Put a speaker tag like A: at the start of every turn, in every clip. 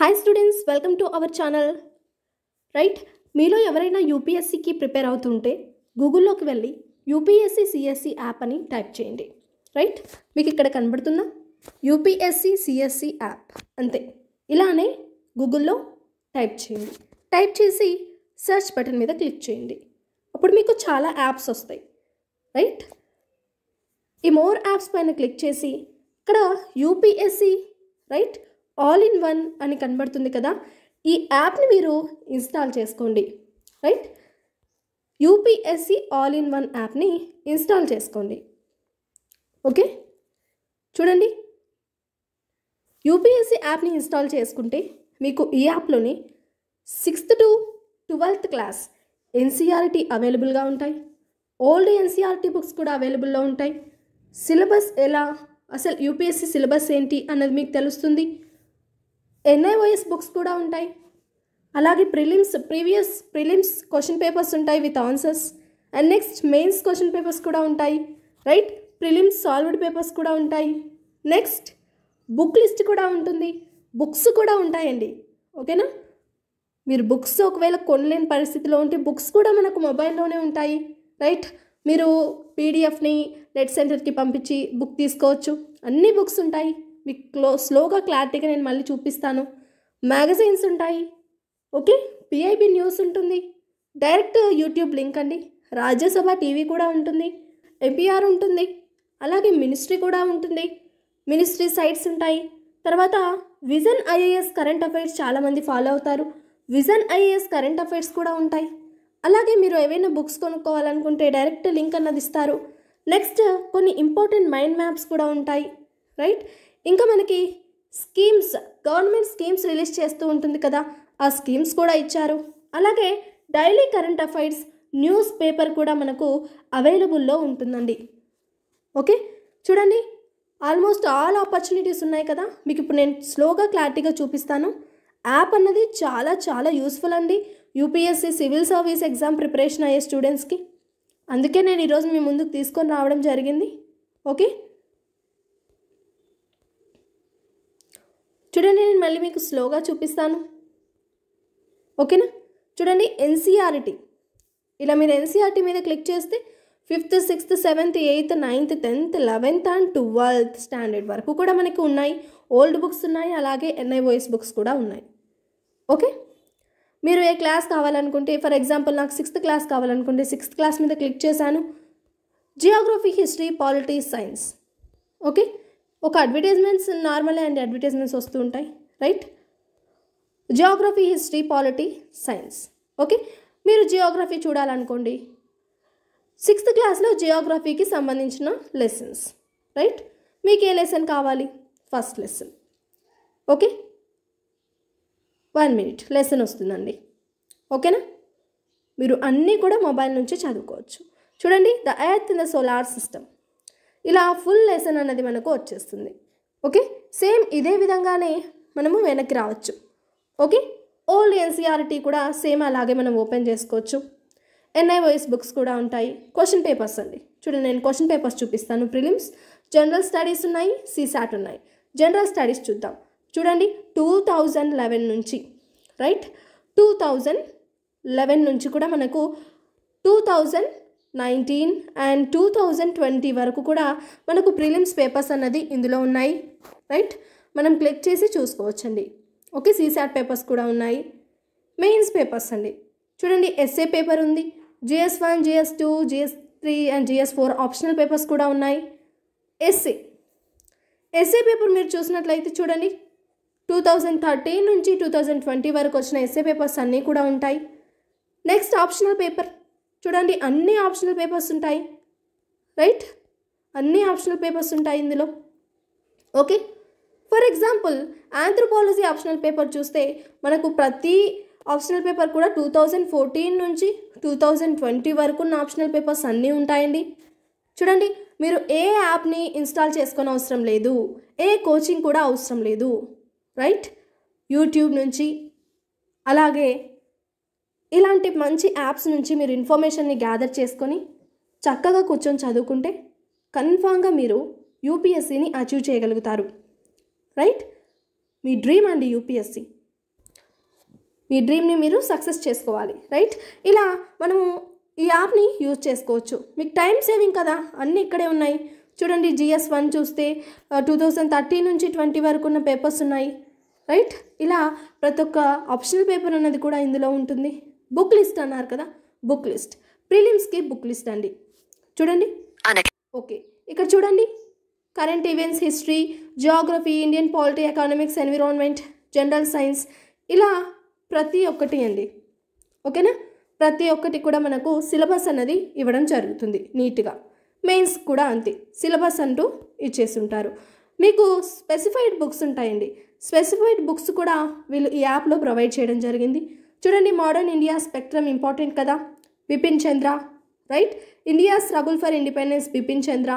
A: Hi students welcome to our channel right మీలో ఎవరైనా యూపీఎస్సీకి ప్రిపేర్ అవుతుంటే గూగుల్లోకి వెళ్ళి యూపీఎస్సీ సిఎస్సి యాప్ అని టైప్ చేయండి. రైట్ మీకు ఇక్కడ కనబడుతుందా యూపీఎస్సీ సిఎస్సి యాప్ అంతే. ఇలానే గూగుల్లో టైప్ చేయండి. టైప్ చేసి సెర్చ్ బటన్ మీద క్లిక్ చేయండి. అప్పుడు మీకు చాలా యాప్స్ వస్తాయి. రైట్ ఈ మోర్ యాప్స్ పైన క్లిక్ చేసి ఇక్కడ UPSC right all in one అని కనబడుతుంది కదా ఈ యాప్ని మీరు ఇన్స్టాల్ చేసుకోండి. Right? UPSC all in one యాప్ని ఇన్స్టాల్ చేసుకోండి. ఓకే? చూడండి. యూపీఎస్సి యాప్ని ఇన్స్టాల్ చేసుకుంటే మీకు ఈ యాప్లోని sixth to twelfth class NCERT అవైలబుల్గా ఉంటాయి. ఓల్డ్ ఎన్సీఆర్టీ బుక్స్ కూడా అవైలబుల్లో ఉంటాయి. సిలబస్ ఎలా? అసలు యూపీఎస్సి సిలబస్ ఏంటి అన్నది మీకు తెలుస్తుంది. ఎన్ఐఓఎస్ బుక్స్ కూడా ఉంటాయి. అలాగే prelims previous prelims question papers ఉంటాయి with answers and next mains question papers కూడా ఉంటాయి. రైట్ ప్రిలిమ్స్ సాల్వ్డ్ పేపర్స్ కూడా ఉంటాయి. నెక్స్ట్ బుక్ లిస్ట్ కూడా ఉంటుంది. బుక్స్ కూడా ఉంటాయండి. ఓకేనా మీరు బుక్స్ ఒకవేళ కొనలేని పరిస్థితిలో ఉంటే బుక్స్ కూడా మనకు మొబైల్లోనే ఉంటాయి. రైట్ మీరు పీడిఎఫ్ని నెట్ సెంటర్కి పంపించి బుక్ తీసుకోవచ్చు. అన్ని బుక్స్ ఉంటాయి. మీకు క్లో స్లోగా క్లారిటీగా నేను మళ్ళీ చూపిస్తాను. మ్యాగజైన్స్ ఉంటాయి. ఓకే? పిఐబి న్యూస్ ఉంటుంది. డైరెక్ట్ యూట్యూబ్ లింక్ అండి. రాజ్యసభ టీవీ కూడా ఉంటుంది. ఎంపీఆర్ ఉంటుంది. అలాగే మినిస్ట్రీ కూడా ఉంటుంది. మినిస్ట్రీ సైట్స్ ఉంటాయి. తర్వాత విజన్ ఐఏఎస్ కరెంట్ అఫైర్స్ చాలామంది ఫాలో అవుతారు. విజన్ ఐఏఎస్ కరెంట్ అఫైర్స్ కూడా ఉంటాయి. అలాగే మీరు ఏవైనా బుక్స్ కొనుక్కోవాలనుకుంటే డైరెక్ట్ లింక్ అన్నది ఇస్తారు. నెక్స్ట్ కొన్ని ఇంపార్టెంట్ మైండ్ మ్యాప్స్ కూడా ఉంటాయి. రైట్ ఇంకా మనకి స్కీమ్స్ గవర్నమెంట్ స్కీమ్స్ రిలీజ్ చేస్తూ ఉంటుంది కదా ఆ స్కీమ్స్ కూడా ఇచ్చారు. అలాగే daily current affairs news paper కూడా మనకు అవైలబుల్లో ఉంటుందండి. ఓకే? చూడండి ఆల్మోస్ట్ ఆల్ ఆపర్చునిటీస్ ఉన్నాయి కదా మీకు ఇప్పుడు నేను స్లోగా క్లారిటీగా చూపిస్తాను. యాప్ అన్నది చాలా చాలా యూస్ఫుల్ అండి. UPSC civil service exam preparation అయ్యే స్టూడెంట్స్కి. అందుకే నేను ఈరోజు మీ ముందుకు తీసుకొని రావడం జరిగింది. ఓకే? చూడండి నేను మళ్ళీ మీకు స్లోగా చూపిస్తాను. ఓకేనా? చూడండి ఎన్సీఆర్టీ ఇలా మీరు ఎన్సీఆర్టీ మీద క్లిక్ చేస్తే fifth sixth seventh eighth ninth tenth eleventh and twelfth standard వరకు కూడా మనకి ఉన్నాయి. ఓల్డ్ బుక్స్ ఉన్నాయి అలాగే ఎన్ఐఓఎస్ బుక్స్ కూడా ఉన్నాయి. ఓకే? మీరు ఏ క్లాస్ కావాలనుకుంటే ఫర్ ఎగ్జాంపుల్ నాకు సిక్స్త్ క్లాస్ కావాలనుకుంటే సిక్స్త్ క్లాస్ మీద క్లిక్ చేశాను. Geography history polity science okay? ఒక అడ్వర్టైజ్మెంట్స్ నార్మల్ అండ్ అడ్వర్టైజ్మెంట్స్ వస్తూ ఉంటాయి right geography history polity science okay మీరు జియోగ్రఫీ చూడాలనుకోండి. సిక్స్త్ క్లాస్లో జియోగ్రఫీకి సంబంధించిన లెసన్స్ రైట్ మీకు ఏ లెసన్ కావాలి? First lesson okay one minute lesson వస్తుందండి. ఓకేనా మీరు అన్నీ కూడా మొబైల్ నుంచి చదువుకోవచ్చు. చూడండి the earth in the solar system ఇలా ఫుల్ లెసన్ అన్నది మనకు వచ్చేస్తుంది. ఓకే? సేమ్ ఇదే విధంగానే మనము వెనక్కి రావచ్చు. ఓకే? ఓల్డ్ ఎన్సీఆర్టీ కూడా సేమ్ అలాగే మనం ఓపెన్ చేసుకోవచ్చు. ఎన్ఐఓఎస్ బుక్స్ కూడా ఉంటాయి. క్వశ్చన్ పేపర్స్ అండి. చూడండి నేను క్వశ్చన్ పేపర్స్ చూపిస్తాను. ప్రిలిమ్స్ జనరల్ స్టడీస్ ఉన్నాయి సీసాట్ ఉన్నాయి. జనరల్ స్టడీస్ చూద్దాం. చూడండి టూ థౌజండ్ లెవెన్ నుంచి రైట్? టూ థౌజండ్ లెవెన్ నుంచి కూడా మనకు two thousand nineteen and two thousand twenty వరకు కూడా మనకు ప్రిలిమ్స్ పేపర్స్ అన్నది ఇందులో ఉన్నాయి. రైట్? మనం క్లిక్ చేసి చూసుకోవచ్చండి. ఓకే సీసాట్ పేపర్స్ కూడా ఉన్నాయి. మెయిన్స్ పేపర్స్ అండి. చూడండి ఎస్ఏ పేపర్ ఉంది. GS one GS two GS three and GS four optional papers కూడా ఉన్నాయి. ఎస్ఏ. ఎస్ఏ పేపర్ మీరు చూసినట్లయితే చూడండి టూ థౌజండ్ థర్టీన్ నుంచి టూ థౌజండ్ ట్వంటీ వరకు వచ్చిన ఎస్ఏ పేపర్స్ అన్నీ కూడా ఉంటాయి. నెక్స్ట్ ఆప్షనల్ పేపర్ చూడండి అన్ని ఆప్షనల్ పేపర్స్ ఉంటాయి. రైట్? అన్ని ఆప్షనల్ పేపర్స్ ఉంటాయి ఇందులో. Okay? For example anthropology optional paper చూస్తే మనకు ప్రతి ఆప్షనల్ పేపర్ కూడా టూ థౌజండ్ ఫోర్టీన్ నుంచి టూ థౌజండ్ ట్వంటీ వరకు ఉన్న ఆప్షనల్ పేపర్స్ అన్నీ ఉంటాయండి. చూడండి మీరు ఏ యాప్ని ఇన్స్టాల్ చేసుకొని అవసరం లేదు. ఏ కోచింగ్ కూడా అవసరం లేదు. రైట్? యూట్యూబ్ నుంచి అలాగే ఇలాంటి మంచి యాప్స్ నుంచి మీరు ఇన్ఫర్మేషన్ని గ్యాదర్ చేసుకొని చక్కగా కూర్చొని చదువుకుంటే కన్ఫామ్గా మీరు యూపీఎస్సీని అచీవ్ చేయగలుగుతారు. రైట్? మీ డ్రీమ్ అండి యూపీఎస్సీ. మీ డ్రీమ్ని మీరు సక్సెస్ చేసుకోవాలి. రైట్? ఇలా మనము ఈ యాప్ని యూజ్ చేసుకోవచ్చు. మీకు టైం సేవింగ్ కదా? అన్నీ ఇక్కడే ఉన్నాయి. చూడండి జిఎస్ వన్ చూస్తే టూ థౌజండ్ థర్టీ నుంచి ట్వంటీ వరకు ఉన్న పేపర్స్ ఉన్నాయి. రైట్? ఇలా ప్రతి ఒక్క ఆప్షనల్ పేపర్ అన్నది కూడా ఇందులో ఉంటుంది. బుక్ లిస్ట్ అన్నారు కదా బుక్ లిస్ట్. ప్రిలిమ్స్కి బుక్ లిస్ట్ అండి. చూడండి. ఓకే. ఇక్కడ చూడండి. Current events history geography Indian polity economics environment general science ఇలా ప్రతి ఒక్కటి అండి. ఓకేనా? ప్రతి ఒక్కటి కూడా మనకు సిలబస్ అన్నది ఇవ్వడం జరుగుతుంది నీట్గా. మెయిన్స్ కూడా అంతే. సిలబస్ అంటూ ఇచ్చేసి ఉంటారు మీకు స్పెసిఫైడ్ బుక్స్ ఉంటాయండి. స్పెసిఫైడ్ బుక్స్ కూడా వీళ్ళు ఈ యాప్లో ప్రొవైడ్ చేయడం జరిగింది. చూడండి మోడర్న్ ఇండియా స్పెక్ట్రమ్ ఇంపార్టెంట్ కదా? Bipin Chandra right India struggle for independence Bipin Chandra.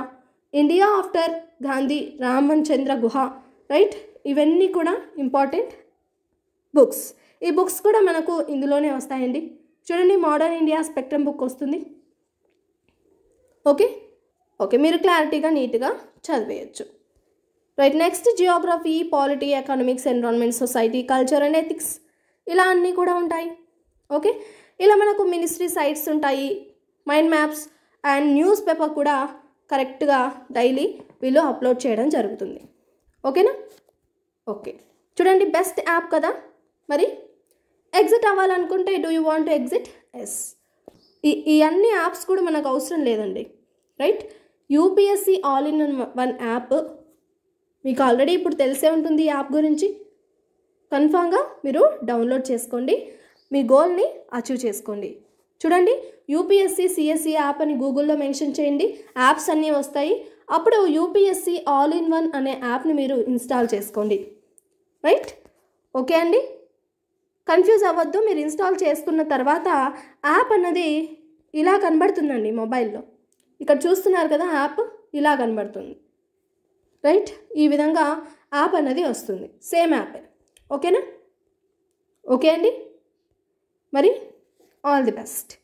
A: India after Gandhi Raman Chandra Guha right ఇవన్నీ కూడా ఇంపార్టెంట్ బుక్స్ ఈ బుక్స్ కూడా మనకు ఇందులోనే వస్తాయండి. చూడండి మోడర్న్ ఇండియా స్పెక్ట్రమ్ బుక్ వస్తుంది. ఓకే ఓకే మీరు క్లారిటీగా నీట్గా చదివేయచ్చు. Right next geography polity economics environment society culture and ethics ఇలా అన్నీ కూడా ఉంటాయి. ఓకే? ఇలా మనకు మినిస్ట్రీ సైట్స్ ఉంటాయి. Mind maps and news paper కూడా కరెక్ట్గా డైలీ వీళ్ళు అప్లోడ్ చేయడం జరుగుతుంది. ఓకేనా? ఓకే. చూడండి బెస్ట్ యాప్ కదా? మరి ఎగ్జిట్ అవ్వాలనుకుంటే do you want exit? Yes. ఈ ఈ అన్ని యాప్స్ కూడా మనకు అవసరం లేదండి. Right? UPSC all in one app. మీకు ఆల్రెడీ ఇప్పుడు తెలిసే ఉంటుంది ఈ యాప్ గురించి. కన్ఫామ్గా మీరు డౌన్లోడ్ చేసుకోండి. మీ గోల్ని అచీవ్ చేసుకోండి. చూడండి యూపీఎస్సి సిఎస్సి యాప్ అని గూగుల్లో మెన్షన్ చేయండి. యాప్స్ అన్నీ వస్తాయి. అప్పుడు యూపీఎస్సి ఆల్ ఇన్ వన్ అనే యాప్ని మీరు ఇన్స్టాల్ చేసుకోండి. రైట్? ఓకే అండి? కన్ఫ్యూజ్ అవ్వద్దు. మీరు ఇన్స్టాల్ చేసుకున్న తర్వాత యాప్ అన్నది ఇలా కనబడుతుందండి మొబైల్లో. ఇక్కడ చూస్తున్నారు కదా యాప్ ఇలా కనబడుతుంది. రైట్? ఈ విధంగా యాప్ అన్నది వస్తుంది. Same app. ఓకేనా? ఓకే అండి. మరి ఆల్ ది బెస్ట్.